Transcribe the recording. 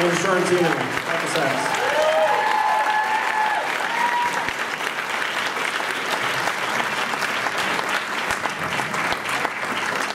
And Sorrentino at the sax.